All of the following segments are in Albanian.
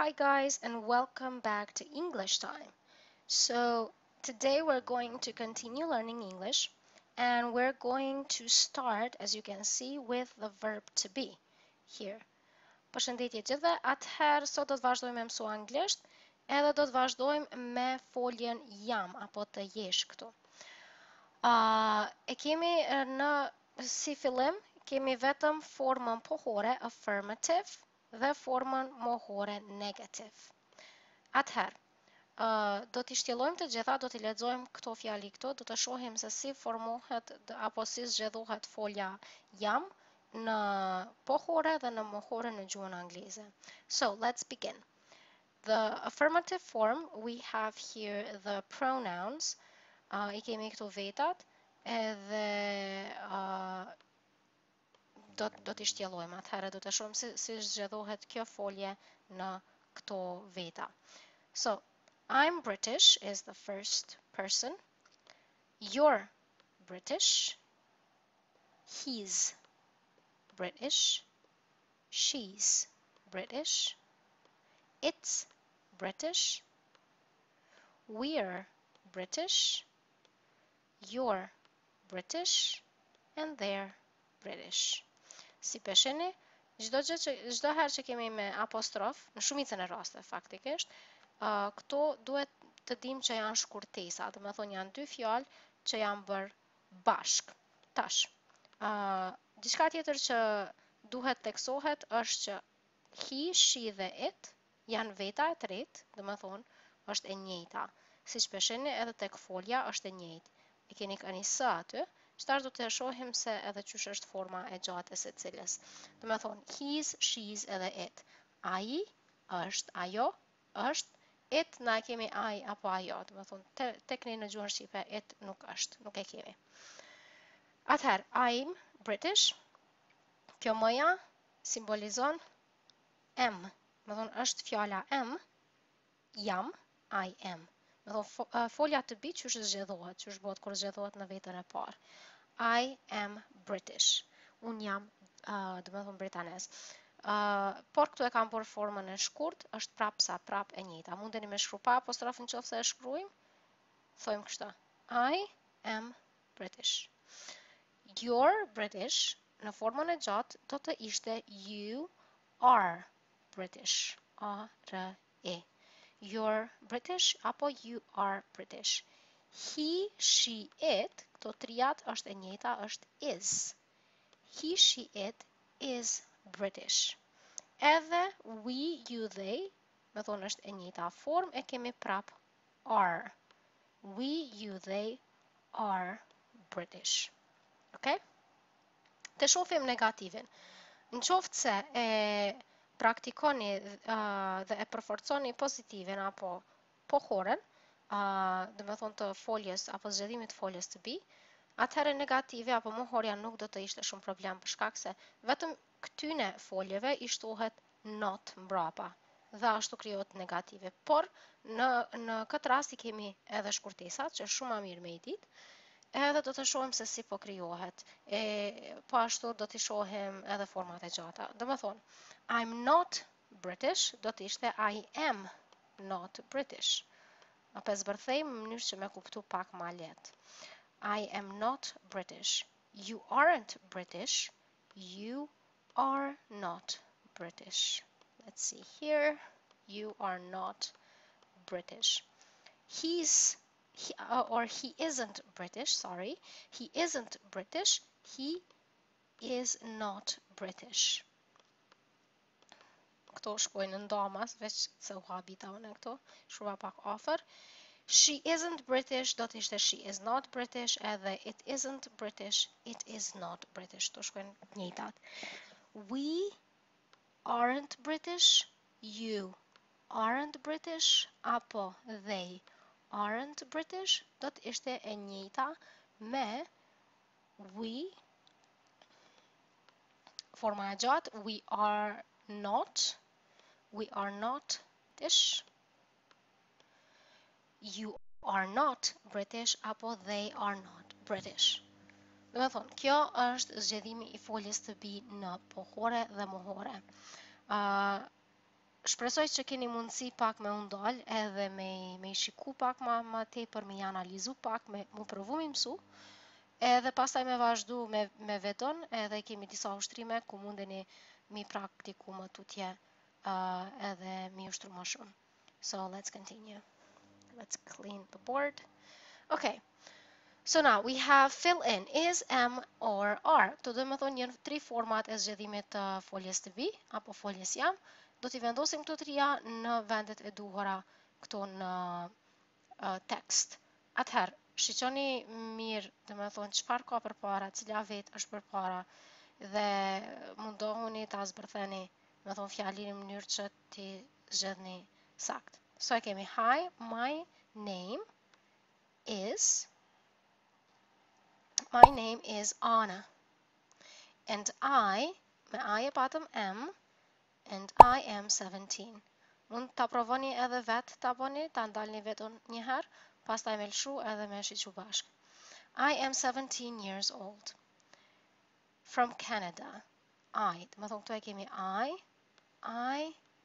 Hi guys and welcome back to English time. So today we're going to continue learning English and we're going to start as you can see with the verb to be here. Përshëndetje gjithëve, atëherë sot do të vazhdojmë me mësu anglisht edhe do të vazhdojmë me foljen jam apo të jesh këtu. Uh, e kemi në si fillim, kemi vetëm formën pohore affirmative, dhe formën mohore negative. Atëherë, do t'i shtjellojmë të gjitha, do t'i lexojmë këto fjali këtu, do të shohim se si formohet apo si zgjedhohet folja jam në pohore dhe në mohore në gjuhën angleze. So, let's begin. The affirmative form, we have here the pronouns, uh, i kemi këtu vetat, edhe uh, do do t'i shtjellojmë atëherë do të shohim si si zgjedhohet kjo folje në këto veta. So, I'm British is the first person. You're British. He's British. She's British. It's British. We're British. You're British and they're British. Si pe shihni, çdo gjë që çdo herë që kemi me apostrof, në shumicën e rasteve faktikisht, ë këto duhet të dimë që janë shkurtesa, domethënë janë dy fjalë që janë bërë bashkë. Tash, ë diçka tjetër që duhet theksohet është që he, she dhe it Janë veta e tretë, domethënë është e njëjta. Siç pe shihni edhe tek folja është e njëjtë. E keni ka një s aty, tash do ta shohim se edhe qysh është forma e gjatë e secilës. Domethënë he's, she's edhe it. Ai, është, ajo, është, it na e kemi ai apo ajo, domethënë te, tek ne në gjuhën shqipe it nuk është, nuk e kemi. Atëherë, I'm British, kjo mëja simbolizon am, domethënë është fjala am, jam, I am. Domethënë folja to be që është zgjedhohet, që është bëhet kur zgjedhohet në vetën e parë. I am British. Unë jam, uh, domethënë britanez. Uh, por këtu e kam bërë formën e shkurt, është prapëseprapë e njëjta. Mundeni me shkru pa apostrof në qoftë se e shkrujmë? Thojmë kështu. I am British. You're British në formën e gjatë do të ishte you are British. A R E. You're British apo you are British. He, she, it, këto trijat është e njëjta, është is. He, she, it is British. Edhe we, you, they, domethënë është e njëjta formë, e kemi prap are we you they are british ok të shofim negativin në qoftë se e praktikoni dhe e përforconi pozitivin apo pohoren domethënë të foljes apo zgjedhimit të foljes to be atëherë negativja apo mohorja nuk do të ishte shumë problem për shkak se vetëm këtyre foljeve i shtohet not mbrapa dhe ashtu krijohet negativja. Por në në këtë rast i kemi edhe shkurtesat që shumë ma mirë me i ditë. Edhe do të shohim se si po krijohet. E po ashtu do të shohim edhe format e gjata. Domethënë, I'm not British do të ishte I am not British. Apo e zbërthejmë në mënyrë që me kuptu pak ma lehtë. I am not British. You aren't British. You are not British. Let's see here. You are not British. He's he, uh, or he isn't British, sorry. He isn't British. He is not British. këto shkojnë ndamas, veç se u habita unë këto, shkrova pak afër, she isn't British, do të ishte she is not British, edhe it isn't British, it is not British, këto shkojnë të njëjtat. We aren't British, you aren't British, apo they aren't British, do të ishte e njëjta me We, forma e gjatë, we are not, we are not British, you are not British apo they are not British. Domethënë, kjo është zgjedhimi i foljes to be në pohore dhe mohore. Uh, Shpresoj që keni mundësi pak me u ndal edhe me i me i shiku pak ma ma tepër me i analizu pak me me provu me i mësu edhe pastaj me vazhdu me me videon edhe kemi disa ushtrime ku mundeni me i praktiku më tutje ë edhe me i ushtru ma shumë so let's continue let's clean the board okay So now we have fill in is am or are. Këto domethënë janë tri format e zgjedhimit të foljes to be apo foljes jam. Do t'i vendosim këto trija në vendet e duhura këto në uh, tekst. Atëherë, shiqoni mirë, domethënë, çfarë ka përpara, cila vetë është përpara, dhe mundohuni ta zbërtheni, domethënë, fjalinë në mënyrë që t'i zgjedhni sakt. So, e kemi hi, my name, is My name is Ana. And I, me I e patëm am, and I am 17. Mund ta provoni edhe vet ta bëni, ta ndalni videon një herë, pastaj me lëshu edhe me shiqu bashkë. I am 17 years old. From Canada. I, domethonë këtu e kemi I, I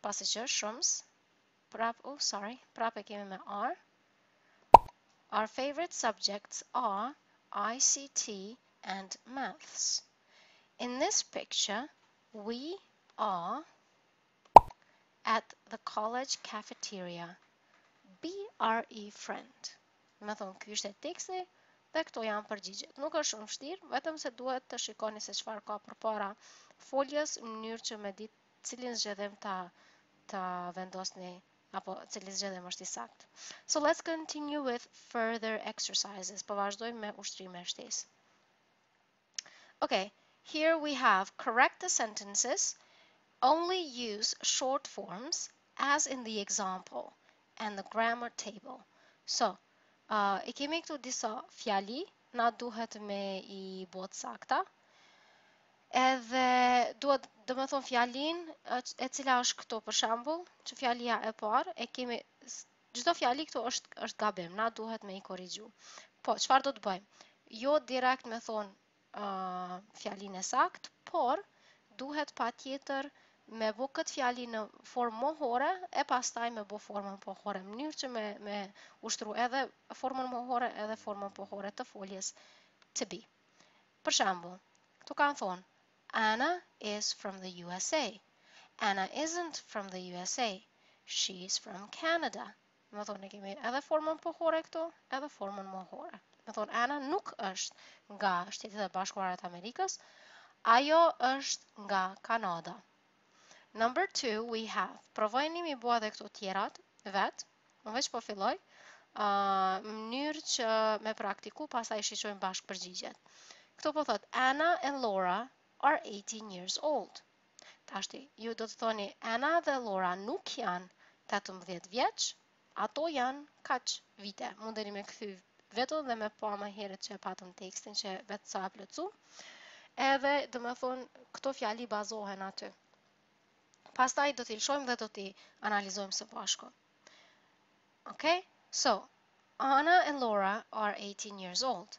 Pasi që është shumës, prap, uh, sorry, prap e kemi me are. Our favorite subjects are ICT and maths. In this picture, we are at the college cafeteria. Be our e friend. Domethonë, kjo është teksti, dhe këto janë përgjigjet. Nuk është shumë vështirë, vetëm se duhet të shikoni se çfarë ka përpara foljes në mënyrë që me ditë cilin zgjedhim ta ta vendosni apo cili zgjedhim është i saktë. So let's continue with further exercises. Po vazhdojmë me ushtrime shtesë. Okay, here we have correct the sentences, only use short forms as in the example and the grammar table. So, uh, i kemi këtu disa fjali, na duhet me i bo të sakta, edhe duhet, domethonë fjalinë, e cila është këtu për shembull, që fjalia e parë, e kemi, çdo fjali këtu është, është gabim, na duhet me i korrigju. Po, çfarë do të bëjmë? Jo direkt me thonë uh, fjalinë e saktë, por duhet patjetër me bo këtë fjali në formë mohore e pastaj me bo formën pohore, në mënyrë që me, me ushtru edhe formën mohore edhe formën pohore të foljes to be. Për shembull, këtu kanë thonë, Anna is from the USA. Anna isn't from the USA. She's from Canada. Domethonë e kemi edhe formën pohore këtu, edhe formën mohore. Domethonë Ana nuk është nga Shtetet e Bashkuara të Amerikës, ajo është nga Kanada. Number two, we have. Provojni me i bo edhe këto tjerat, vetë, më veç po filloj, uh, mënyrë që me praktiku, pastaj i shiqojmë bashkë përgjigjet. Këtu po thotë, Ana and Laura are 18 years old. Tashti, ju do të thoni Ana dhe Laura nuk janë tetëmbëdhjetë vjeç, ato janë kaq vite, mundeni me kthy videon dhe me pa më herët që e patëm tekstin që veç sa e plotësum, edhe domethonë këto fjali bazohen aty. Pastaj do t'i lëshojmë dhe do t'i analizojmë së bashku. Okay? So, Ana and Laura are 18 years old.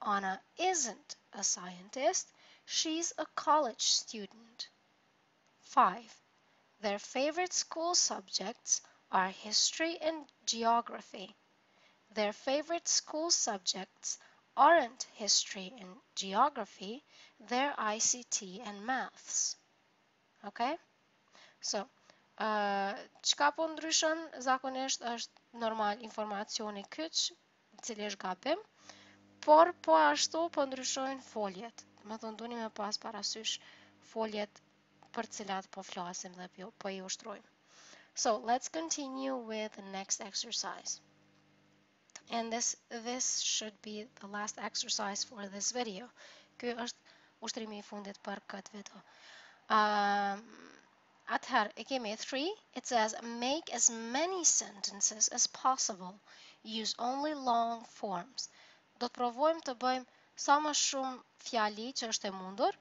Anna isn't a scientist. She's a college student. 5. Their favorite school subjects are history and geography. Their favorite school subjects aren't history and geography, they're ICT and maths. Okay? So, uh, çka po ndryshën, zakonisht është normal informacioni kyç, i cili është gabim, por po ashtu po ndryshojnë foljet. Domethënë, doni me pas parasysh foljet për cilat po flasim dhe po, po i ushtrojmë. So, let's continue with the next exercise. And this, this should be the last exercise for this video. Ky është ushtrimi i fundit për këtë video. Um, Atëherë i kemi three, it says make as many sentences as possible, use only long forms. Do të provojmë të bëjmë sa më shumë fjali që është e mundur,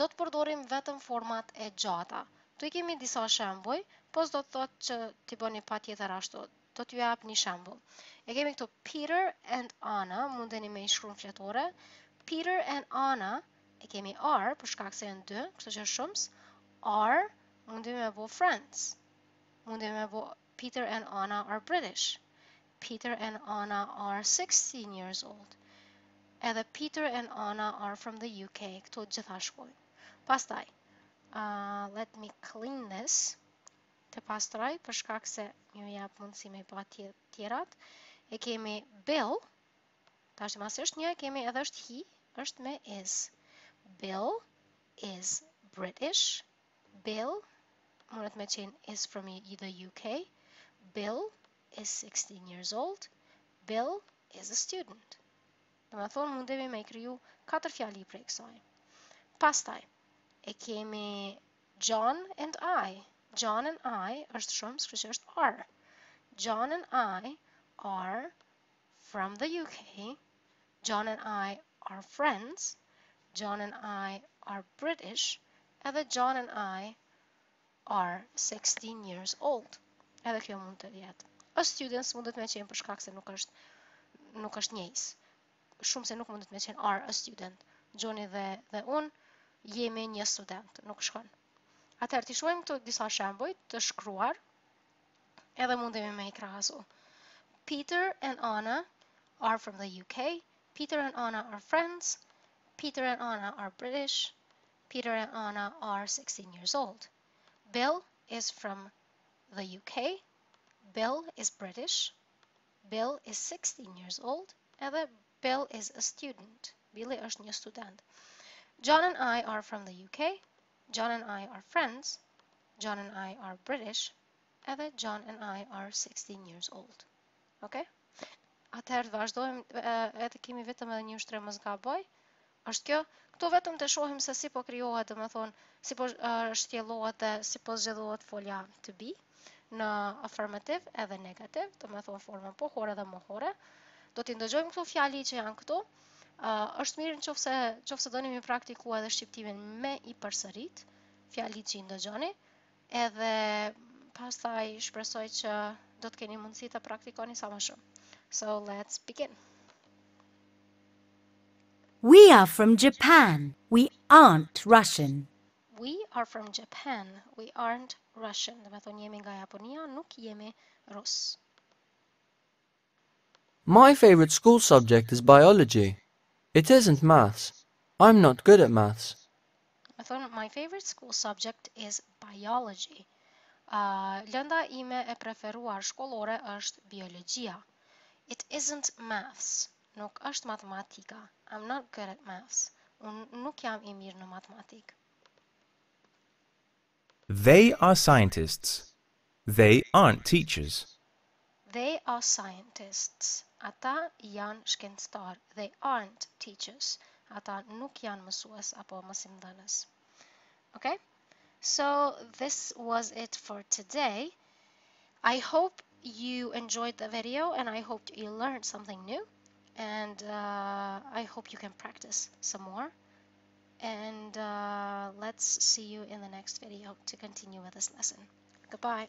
do të përdorim vetëm format e gjata. Këtu i kemi disa shembuj, po s'do të thotë që t'i bëni patjetër ashtu. Do t'ju jap një shembull. E kemi këtu Peter and Anna, mundeni me i shkru në fletore. Peter and Anna e kemi are për shkak se janë dy, kështu që është shumës. Are mundemi me bo friends. Mundemi me bo Peter and Anna are British. Peter and Anna are 16 years old. Edhe Peter and Anna are from the UK. Këto gjitha shkojnë. Pastaj, uh, let me clean this. ta pastroj për shkak se s'ju jap mundësi me pa të tjerat. E kemi Bill. Tash meqë është një e kemi edhe është he, është me is. Bill is British. Bill mundet me qenë is from the UK. Bill is 16 years old. Bill is a student. Domethënë mundemi me i kriju 4 fjali prej kësaj. Pastaj, e kemi John and I. John and I është shumës, kështu që është are. John and I are from the UK. John and I are friends. John and I are British. Edhe John and I are 16 years old. Edhe kjo mund të jetë. A student s'mundet me qenë për shkak se nuk është nuk është njëjës. shumësi nuk mundet me qenë are a student. Xhoni dhe, dhe unë jemi një student, nuk shkon. Atëherë, t'i shohim këtu disa shembuj të shkruar, edhe mundemi me i krahasu. Peter and Anna are from the UK, Peter and Anna are friends, Peter and Anna are British, Peter and Anna are 16 years old. Bill is from the UK, Bill is British, Bill is sixteen years old edhe Bill is a student. Billi është një student. John and I are from the UK. John and I are friends. John and I are British. Edhe John and I are 16 years old. Ok? Atëherë vazhdojmë, edhe kemi vetëm edhe një ushtrim mos gaboj. Është kjo? Këto vetëm të shohim se si po krijohet, domethënë, si po shtjellohet dhe si po zgjedhohet folja to be, në affirmative edhe negative, domethënë formën pohore dhe mohore. Do t'i ndëgjojmë këto fjali që janë këtu. është mirë në qoftë se, qoftë se doni me praktiku edhe shqiptimin me i përsërit, fjali që i ndëgjoni, Edhe pastaj shpresoj që do të keni mundësi të praktikoni sa më shumë. So let's begin. We are from Japan. We aren't Russian. We are from Japan. We aren't Russian. Domethënë jemi nga Japonia, nuk jemi rus. My favorite school subject is biology. It isn't maths. I'm not good at maths. Domethënë, my favorite school subject is biology. Uh, lënda ime e preferuar shkollore është biologjia. It isn't maths. Nuk është matematika. I'm not good at maths. Unë nuk jam i mirë në matematikë. They are scientists. They aren't teachers. They are scientists. Ata janë shkencëtar. They aren't teachers. Ata nuk janë mësues apo mësimdhënës. Okay? So this was it for today. I hope you enjoyed the video and I hope you learned something new and uh, I hope you can practice some more and uh, let's see you in the next video to continue with this lesson. Goodbye.